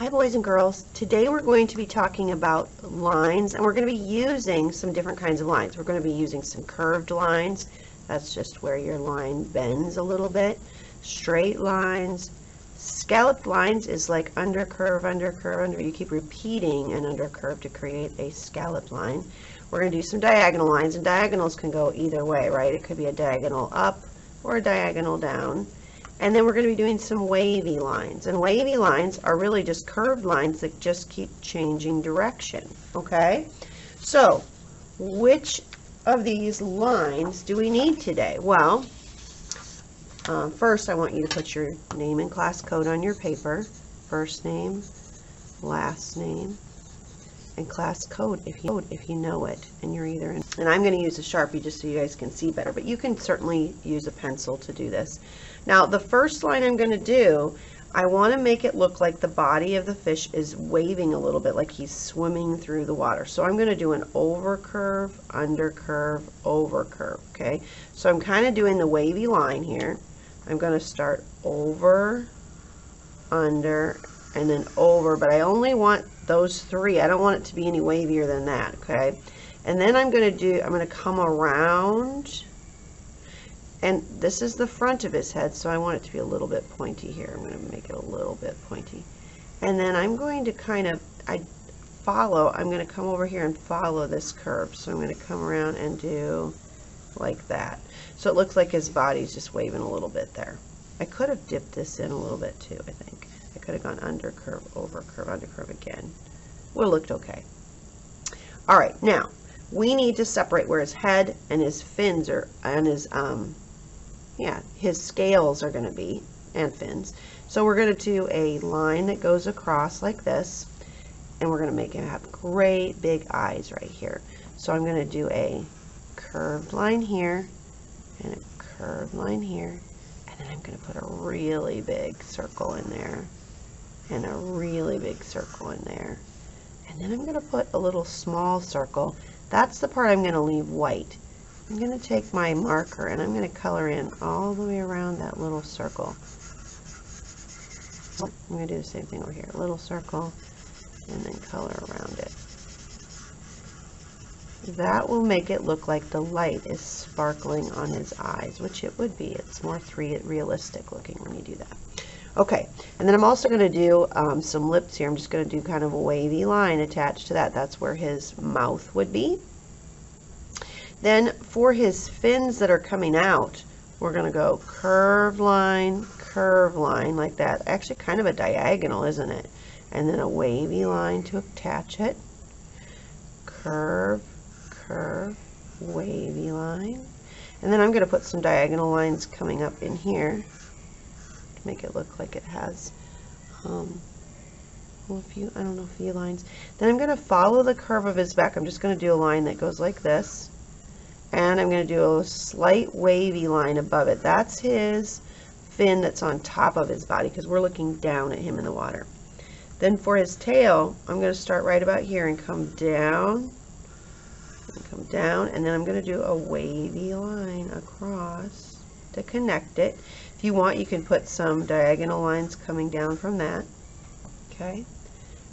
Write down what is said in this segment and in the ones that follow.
Hi boys and girls. Today we're going to be talking about lines and we're going to be using some different kinds of lines. We're going to be using some curved lines. That's just where your line bends a little bit. Straight lines. Scalloped lines is like under curve, under curve, under. You keep repeating an under curve to create a scalloped line. We're going to do some diagonal lines and diagonals can go either way, right? It could be a diagonal up or a diagonal down. And then we're going to be doing some wavy lines. And wavy lines are really just curved lines that just keep changing direction, okay? So, which of these lines do we need today? Well, uh, first I want you to put your name and class code on your paper. First name, last name, and class code if you if you know it and you're either in and I'm going to use a sharpie just so you guys can see better but you can certainly use a pencil to do this. Now the first line I'm going to do I want to make it look like the body of the fish is waving a little bit like he's swimming through the water. So I'm going to do an over curve under curve over curve okay? So I'm kind of doing the wavy line here. I'm going to start over under and then over but I only want those three. I don't want it to be any wavier than that, okay? And then I'm going to do, I'm going to come around, and this is the front of his head, so I want it to be a little bit pointy here. I'm going to make it a little bit pointy. And then I'm going to kind of, I follow, I'm going to come over here and follow this curve. So I'm going to come around and do like that. So it looks like his body's just waving a little bit there. I could have dipped this in a little bit too, I think. Could have gone under curve, over curve, under curve again. Would have looked okay. All right, now we need to separate where his head and his fins are, and his, um, yeah, his scales are going to be, and fins. So we're going to do a line that goes across like this, and we're going to make him have great big eyes right here. So I'm going to do a curved line here, and a curved line here, and then I'm going to put a really big circle in there and a really big circle in there. And then I'm going to put a little small circle. That's the part I'm going to leave white. I'm going to take my marker and I'm going to color in all the way around that little circle. Oh, I'm going to do the same thing over here. A little circle and then color around it. That will make it look like the light is sparkling on his eyes, which it would be. It's more three realistic looking when you do that. Okay, and then I'm also going to do um, some lips here. I'm just going to do kind of a wavy line attached to that. That's where his mouth would be. Then for his fins that are coming out, we're going to go curve line, curve line like that. Actually kind of a diagonal, isn't it? And then a wavy line to attach it. Curve, curve, wavy line. And then I'm going to put some diagonal lines coming up in here make it look like it has um, a few, I don't know, a few lines. Then I'm going to follow the curve of his back. I'm just going to do a line that goes like this. And I'm going to do a slight wavy line above it. That's his fin that's on top of his body because we're looking down at him in the water. Then for his tail, I'm going to start right about here and come down, and come down, and then I'm going to do a wavy line across to connect it. If you want, you can put some diagonal lines coming down from that. Okay.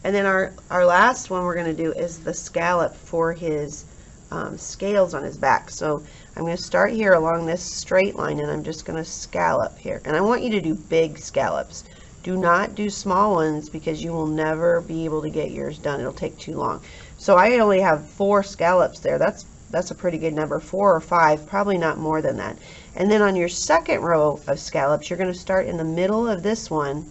And then our, our last one we're going to do is the scallop for his um, scales on his back. So I'm going to start here along this straight line and I'm just going to scallop here. And I want you to do big scallops. Do not do small ones because you will never be able to get yours done. It'll take too long. So I only have four scallops there. That's that's a pretty good number, four or five, probably not more than that. And then on your second row of scallops, you're going to start in the middle of this one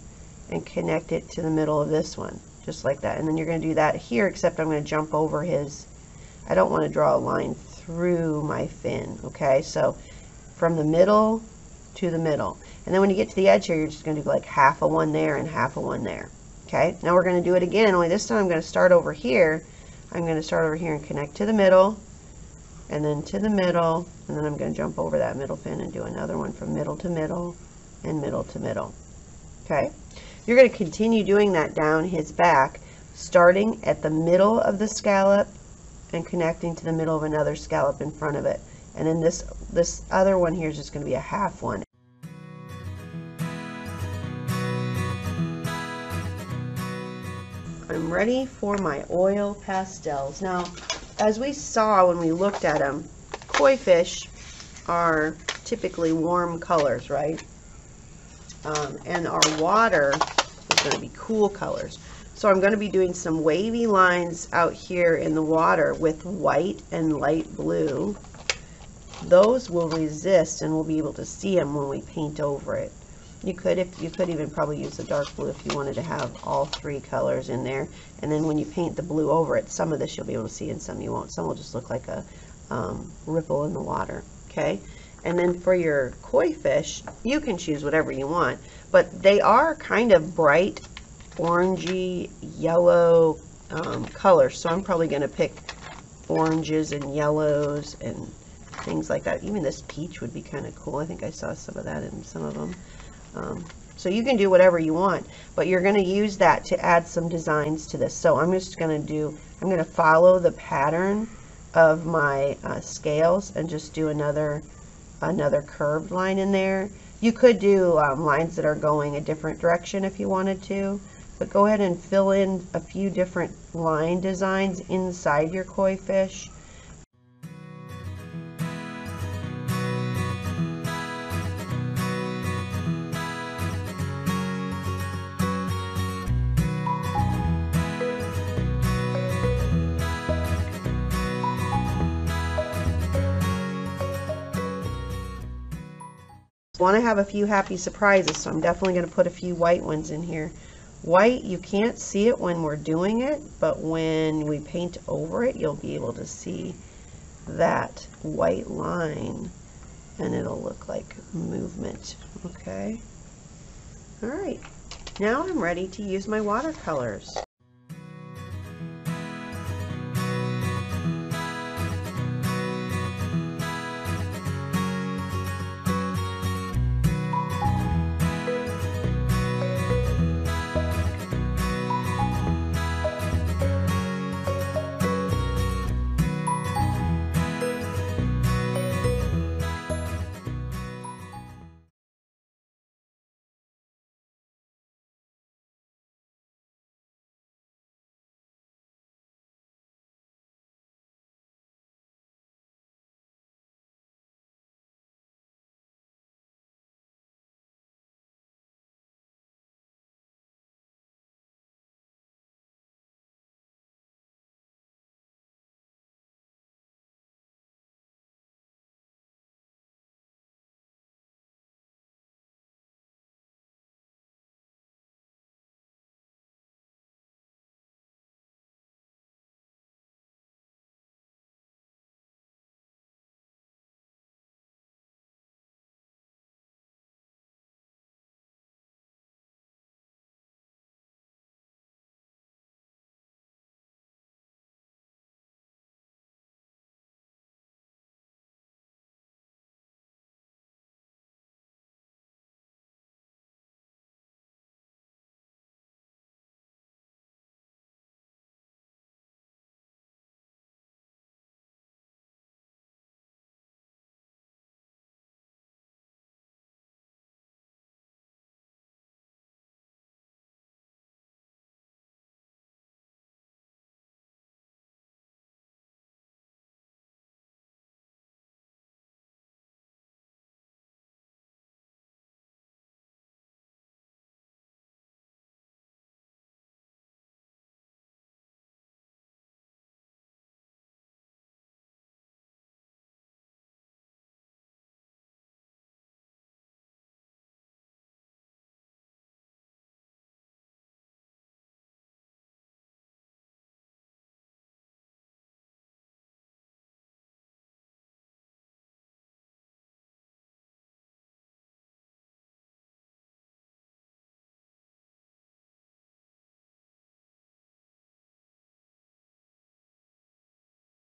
and connect it to the middle of this one, just like that. And then you're going to do that here, except I'm going to jump over his, I don't want to draw a line through my fin, okay? So from the middle to the middle. And then when you get to the edge here, you're just going to do like half a one there and half a one there. Okay, now we're going to do it again, only this time I'm going to start over here. I'm going to start over here and connect to the middle, and then to the middle, and then I'm going to jump over that middle pin and do another one from middle to middle and middle to middle. Okay, you're going to continue doing that down his back, starting at the middle of the scallop and connecting to the middle of another scallop in front of it. And then this, this other one here is just going to be a half one. I'm ready for my oil pastels. Now, as we saw when we looked at them, koi fish are typically warm colors, right? Um, and our water is going to be cool colors. So I'm going to be doing some wavy lines out here in the water with white and light blue. Those will resist and we'll be able to see them when we paint over it. You could if you could even probably use the dark blue if you wanted to have all three colors in there. And then when you paint the blue over it, some of this you'll be able to see and some you won't. Some will just look like a um, ripple in the water. Okay. And then for your koi fish, you can choose whatever you want, but they are kind of bright orangey yellow um, colors. So I'm probably going to pick oranges and yellows and things like that. Even this peach would be kind of cool. I think I saw some of that in some of them. Um, so you can do whatever you want, but you're going to use that to add some designs to this. So I'm just going to do, I'm going to follow the pattern of my uh, scales and just do another another curved line in there. You could do um, lines that are going a different direction if you wanted to, but go ahead and fill in a few different line designs inside your koi fish. Want to have a few happy surprises, so I'm definitely going to put a few white ones in here. White, you can't see it when we're doing it, but when we paint over it, you'll be able to see that white line, and it'll look like movement, okay? All right, now I'm ready to use my watercolors.